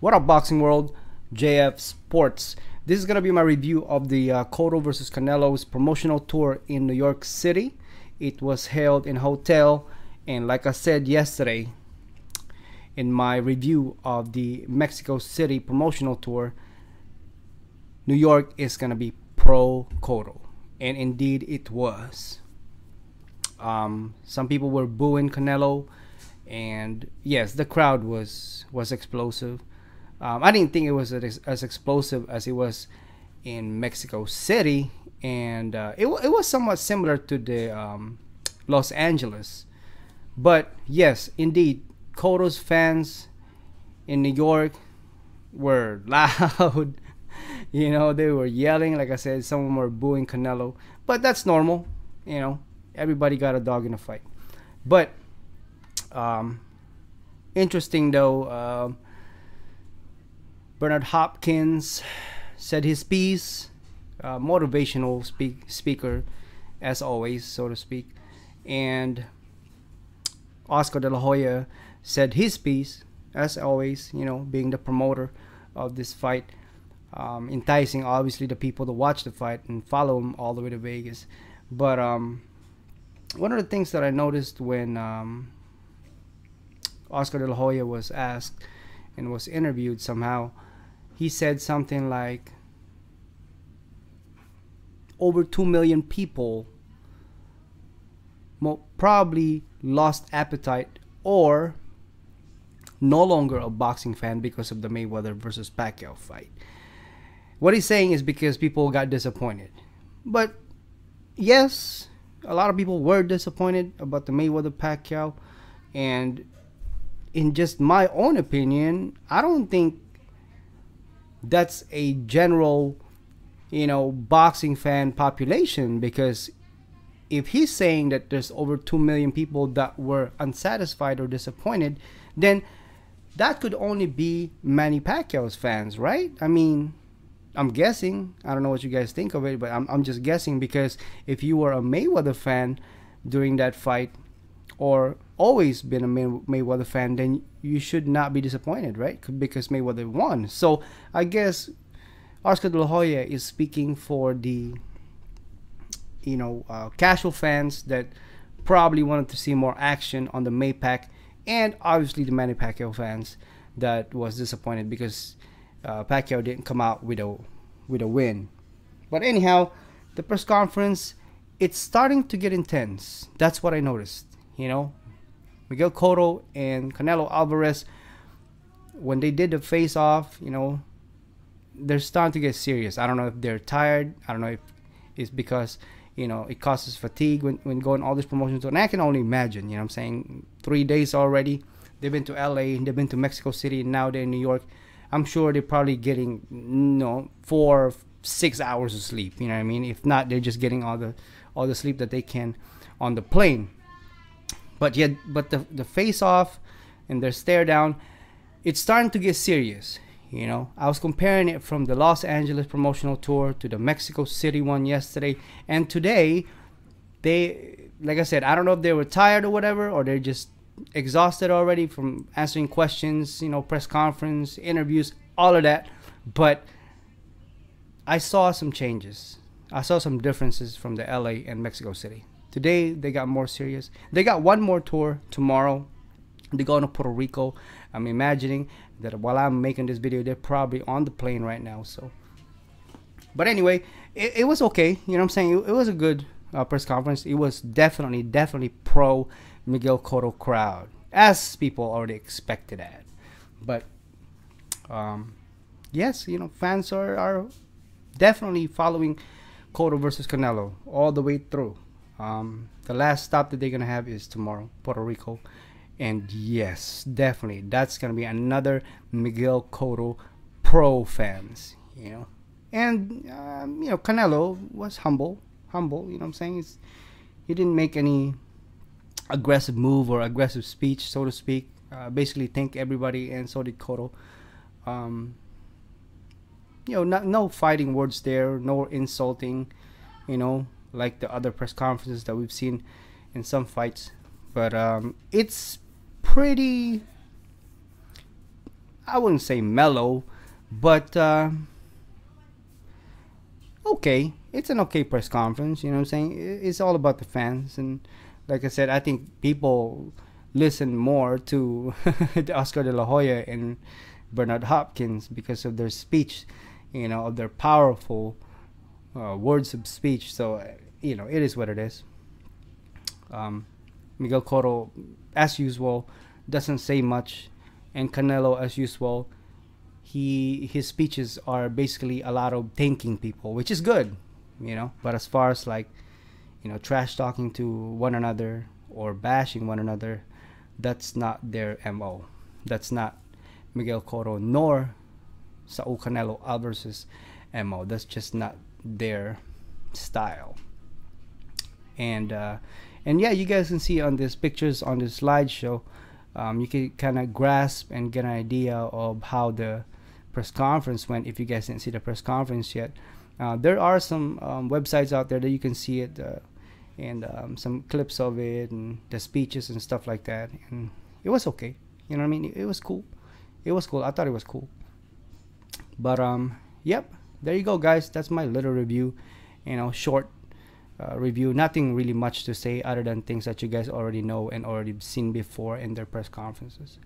What up, boxing world? JF Sports. This is gonna be my review of the uh, Cotto versus Canelo's promotional tour in New York City. It was held in hotel, and like I said yesterday, in my review of the Mexico City promotional tour, New York is gonna be pro Cotto, and indeed it was. Um, some people were booing Canelo, and yes, the crowd was was explosive. Um, I didn't think it was as, explosive as it was in Mexico City, and uh, it, it was somewhat similar to the um, Los Angeles. But yes, indeed, Cotto's fans in New York were loud. you know, they were yelling. Like I said, some were booing Canelo, but that's normal. You know, everybody got a dog in a fight. But um, interesting though. Uh, Bernard Hopkins said his piece, uh, motivational speak, speaker, as always, so to speak, and Oscar De La Hoya said his piece, as always, you know, being the promoter of this fight, um, enticing obviously the people to watch the fight and follow him all the way to Vegas. But um, one of the things that I noticed when um, Oscar De La Hoya was asked and was interviewed somehow he said something like over 2 million people probably lost appetite or no longer a boxing fan because of the Mayweather versus Pacquiao fight. What he's saying is because people got disappointed. But yes, a lot of people were disappointed about the Mayweather Pacquiao and in just my own opinion, I don't think that's a general, you know, boxing fan population because if he's saying that there's over 2 million people that were unsatisfied or disappointed, then that could only be Manny Pacquiao's fans, right? I mean, I'm guessing. I don't know what you guys think of it, but I'm, I'm just guessing because if you were a Mayweather fan during that fight, or always been a May- Mayweather fan, then you should not be disappointed, right? Because Mayweather won. So I guess Oscar De La Hoya is speaking for the you know uh, casual fans that probably wanted to see more action on the Maypac, and obviously the Manny Pacquiao fans that was disappointed because uh, Pacquiao didn't come out with a with a win. But anyhow, the press conference it's starting to get intense. That's what I noticed. You know, Miguel Cotto and Canelo Alvarez, when they did the face off, you know, they're starting to get serious. I don't know if they're tired. I don't know if it's because, you know, it causes fatigue when, when going all these promotions. And I can only imagine, you know I'm saying? Three days already. They've been to LA, they've been to Mexico City, and now they're in New York. I'm sure they're probably getting, you know, four, six hours of sleep. You know what I mean? If not, they're just getting all the all the sleep that they can on the plane. But yet, but the the face off and their stare down, it's starting to get serious. You know, I was comparing it from the Los Angeles promotional tour to the Mexico City one yesterday, and today, they, like I said, I don't know if they were tired or whatever, or they're just exhausted already from answering questions, you know, press conference, interviews, all of that. But I saw some changes. I saw some differences from the LA and Mexico City. Today they got more serious. They got one more tour tomorrow. They're going to Puerto Rico. I'm imagining that while I'm making this video, they're probably on the plane right now. So, but anyway, it, it was okay. You know what I'm saying? It, it was a good uh, press conference. It was definitely, definitely pro Miguel Cotto crowd, as people already expected at. But um, yes, you know, fans are, are definitely following Cotto versus Canelo all the way through. Um, the last stop that they're gonna have is tomorrow, Puerto Rico, and yes, definitely that's gonna be another Miguel Cotto pro fans, you know. And um, you know, Canelo was humble, humble. You know what I'm saying? It's, he didn't make any aggressive move or aggressive speech, so to speak. Uh, basically, thank everybody, and so did Cotto. Um, you know, not, no fighting words there, no insulting. You know, like the other press conferences that we've seen in some fights. But um, it's pretty. I wouldn't say mellow, but uh, okay. It's an okay press conference. You know what I'm saying? It's all about the fans, and like I said, I think people listen more to Oscar De La Hoya and Bernard Hopkins because of their speech, you know, of their powerful uh, words of speech. So, uh, you know, it is what it is. Um, Miguel Cotto, as usual, doesn't say much, and Canelo, as usual, he his speeches are basically a lot of thanking people, which is good, you know. But as far as like, you know, trash talking to one another or bashing one another, that's not their mo. That's not Miguel Cotto nor Saul Canelo Alvarez's mo. That's just not their style. And uh, and yeah, you guys can see on these pictures on this slideshow, um, you can kind of grasp and get an idea of how the press conference went. If you guys didn't see the press conference yet, uh, there are some um, websites out there that you can see it. Uh, and um, some clips of it and the speeches and stuff like that and it was okay you know what i mean it, it was cool it was cool i thought it was cool but um yep there you go guys. That's my little review you know short uh, review. Nothing really much to say other than things that you guys already know and already seen before in their press conferences.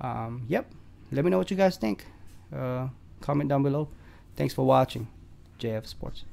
Um, yep. Let me know what you guys think. Uh, comment down below. Thanks for watching jf sports